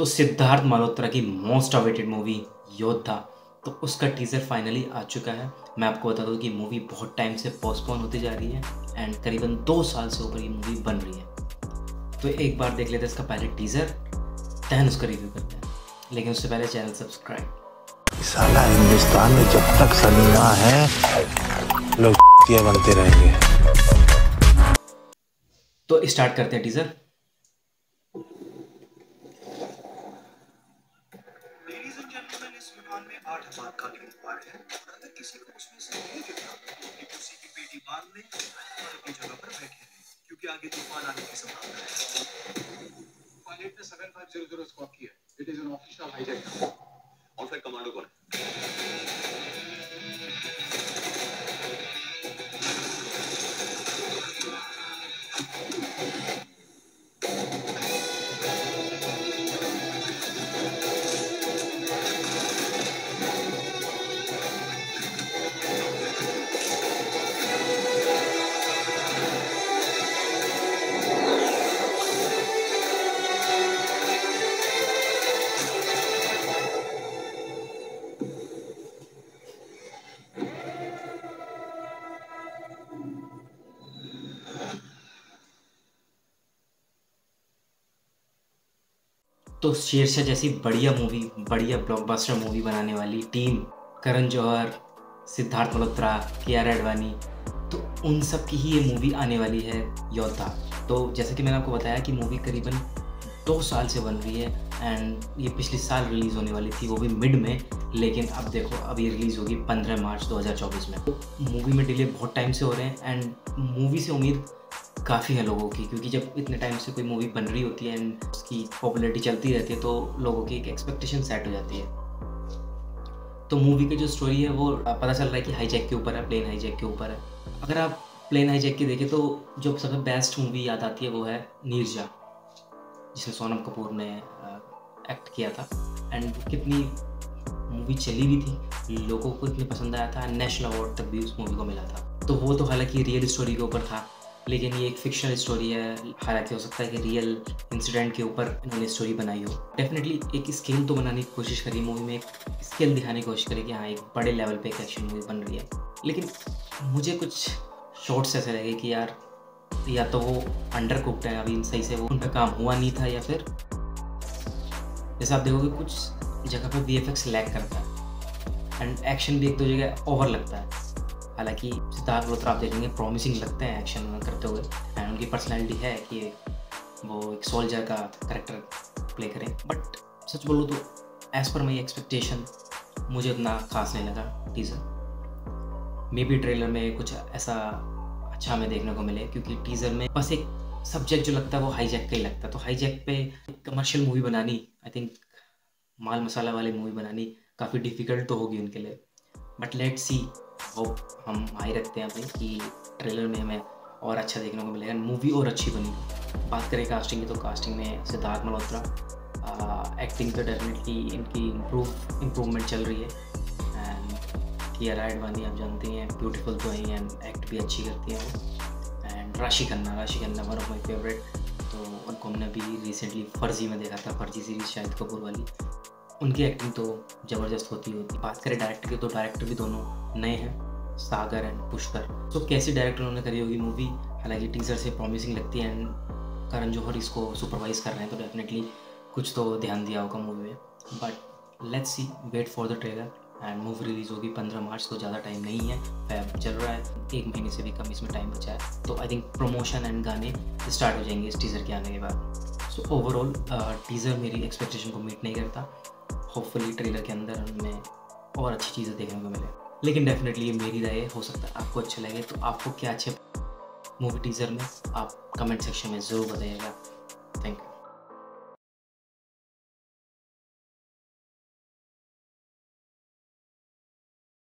तो सिद्धार्थ मल्होत्रा की most awaited movie योद्धा। तो उसका टीज़र फाइनली आ चुका है। मैं आपको बता दूँ कि मूवी बहुत टाइम से पोस्टपोन होती जा रही है एंड करीबन दो साल से ऊपर ये मूवी बन रही है। तो एक बार देख लेते हैं इसका पहले टीज़र दैन उसका रिव्यू करते हैं। लेकिन उससे पहले चैनल सब्सक्राइब साला हिंदुस्तान में जब तक सलीमा है लोग बनते रहेंगे। तो स्टार्ट करते हैं टीज़र आठ हज़ार का है अगर किसी को उसमें से नहीं जुटा तो उसी की पेटी बाँध ले और अपनी जगह पर बैठे क्योंकि आगे तूफ़ान आने की संभावना है। पायलट ने seven five zero zero squawk किया it is an official hijack और फिर कमांडो कौन तो शेरशाह जैसी बढ़िया मूवी बढ़िया ब्लॉकबस्टर मूवी बनाने वाली टीम करण जौहर, सिद्धार्थ मल्होत्रा के आर एडवानी तो उन सब की ही ये मूवी आने वाली है योद्धा। तो जैसे कि मैंने आपको बताया कि मूवी करीबन दो साल से बन रही है एंड ये पिछले साल रिलीज़ होने वाली थी, वो भी मिड में, लेकिन अब देखो, अब ये रिलीज़ होगी 15 मार्च 2024 में। तो मूवी में डिले बहुत टाइम से हो रहे हैं एंड मूवी से उम्मीद काफ़ी है लोगों की, क्योंकि जब इतने टाइम से कोई मूवी बन रही होती है एंड उसकी पॉपुलरिटी चलती रहती है तो लोगों की एक एक्सपेक्टेशन सेट हो जाती है। तो मूवी की जो स्टोरी है, वो पता चल रहा है कि हाईजैक के ऊपर है प्लेन हाईजैक के ऊपर है। अगर आप प्लेन हाईजैक की देखें तो जो सबसे बेस्ट मूवी याद आती है, वो है नीरजा जिसमें सोनम कपूर ने एक्ट किया था। एंड कितनी मूवी चली भी थी, लोगों को इतनी पसंद आया था नेशनल अवार्ड तक भी उस मूवी को मिला था। तो वो तो हालाँकि रियल स्टोरी के ऊपर था लेकिन ये एक फिक्शनल स्टोरी है। हालाँकि हो सकता है कि रियल इंसिडेंट के ऊपर इन्होंने स्टोरी बनाई हो। डेफिनेटली एक स्केल तो बनाने की कोशिश करी मूवी में, एक स्केल दिखाने की कोशिश करी कि हाँ एक बड़े लेवल पे एक एक्शन मूवी बन रही है। लेकिन मुझे कुछ शॉर्ट्स ऐसे लगे कि यार, या तो वो अंडर कुकड है, अभी सही से वो उनका काम हुआ नहीं था या फिर जैसे आप देखोगे कुछ जगह पर वी एफ़ एक्स लैक करता है। एंड एक्शन भी एक दो जगह ओवर लगता है। हालाँकि सिद्धार्थ मल्होत्रा आप देखेंगे प्रॉमिसिंग लगते हैं एक्शन करते हुए। एंड उनकी पर्सनैलिटी है कि वो एक सोल्जर का करेक्टर प्ले करें। बट सच बोलूँ तो एज़ पर माई एक्सपेक्टेशन मुझे उतना खास नहीं लगा टीज़र मे बी ट्रेलर में कुछ ऐसा अच्छा हमें देखने को मिले, क्योंकि टीज़र में बस एक सब्जेक्ट जो लगता है वो हाईजैक का ही लगता है। तो हाईजैक पे कमर्शियल मूवी बनानी आई थिंक माल मसाला वाली मूवी बनानी काफ़ी डिफ़िकल्ट तो होगी उनके लिए। बट लेट सी होप हम हाई रखते हैं अपनी कि ट्रेलर में हमें और अच्छा देखने को मिलेगा। मूवी और अच्छी बनी। बात करें कास्टिंग की तो कास्टिंग में सिद्धार्थ मल्होत्रा एक्टिंग तो डेफिनेटली इनकी इम्प्रूव इम्प्रूवमेंट चल रही है। एंड किया एडवानी आप जानते हैं ब्यूटीफुल तो हैं एंड एक्ट भी अच्छी करती हैं and Rashi Khanna Rashi Khanna one of my favourite तो उनको हमने अभी रिसेंटली फर्जी में देखा था। फर्जी सीरीज़ शायद कपूर वाली। उनकी एक्टिंग तो ज़बरदस्त होती होती बात करें डायरेक्टर की तो डायरेक्टर भी दोनों नए हैं, सागर एंड पुष्कर। तो कैसी डायरेक्टर उन्होंने करी होगी मूवी हालाँकि टीजर से प्रॉमिसिंग लगती है एंड करण जौहर इसको सुपरवाइज कर रहे हैं तो डेफिनेटली कुछ तो ध्यान दिया होगा मूवी में। But let's see wait for the trailer and movie release होगी। पंद्रह मार्च को ज़्यादा टाइम नहीं है फैब चल रहा है, एक महीने से भी कम इसमें टाइम बचा है। तो आई थिंक प्रमोशन एंड गाने स्टार्ट हो जाएँगे इस टीज़र के आने के बाद। सो ओवरऑल टीज़र मेरी एक्सपेक्टेशन को मीट नहीं करता। होपफुली ट्रेलर के अंदर हमें और अच्छी चीज़ें देखने को मिले। लेकिन डेफिनेटली ये मेरी राय हो सकता है आपको अच्छा लगे तो आपको क्या अच्छे मूवी टीज़र में आप कमेंट सेक्शन में ज़रूर बताइएगा। Thank you